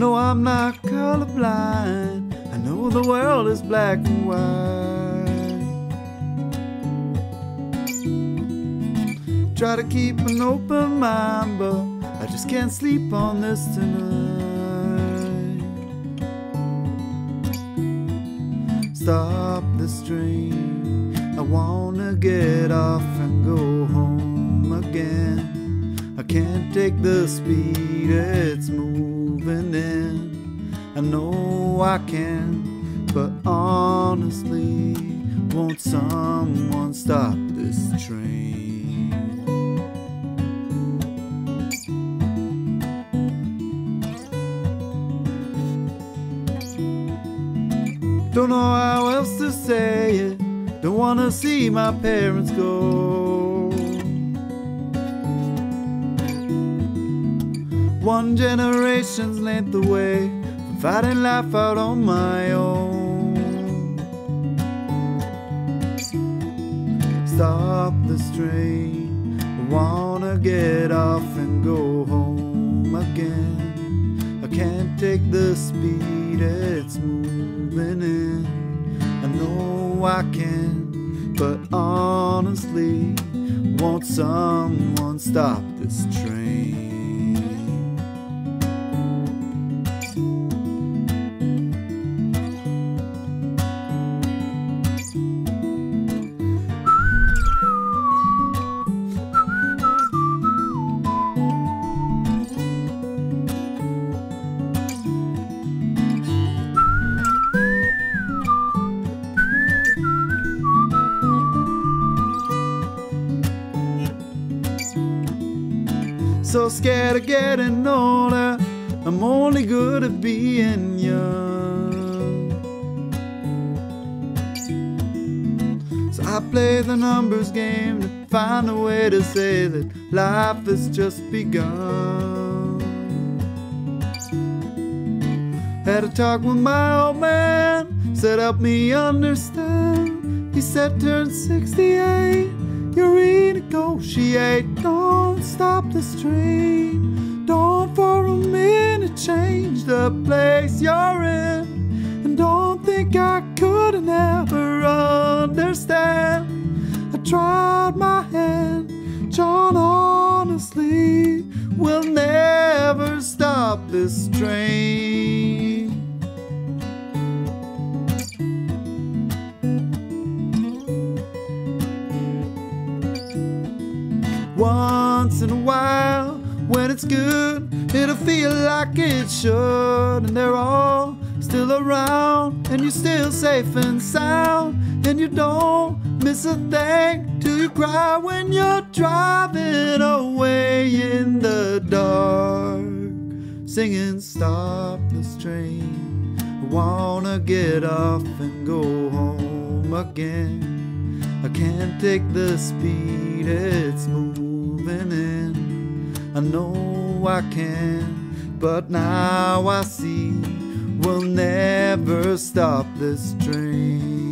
I'm not colorblind. I know the world is black and white. Try to keep an open mind, but I just can't sleep on this tonight. Stop this train. I wanna get off and go home again. I can't take the speed it's moving in. I know I can, but honestly, won't someone stop this train? Don't know how else to say it. Don't wanna see my parents go. One generation's length away from fighting life out on my own. Stop the train. I wanna get off and go home again. I can't take the speed it's moving in. I know I can, but honestly, won't someone stop this train? So scared of getting older. I'm only good at being young. So I play the numbers game to find a way to say that life has just begun. Had a talk with my old man, said help me understand. He said turn 68, you renegotiate. Don't stop the train. Don't for a minute change the place you're in. And don't think I could never understand. I tried my hand, John, honestly, we'll never stop this train. Once in a while, when it's good, it'll feel like it should. And they're all still around, and you're still safe and sound. And you don't miss a thing till you cry when you're driving away in the dark. Singing, Stop this train. I wanna get off and go home again. I can't take the speed it's moving in. I know I can, but now I see we'll never stop this train.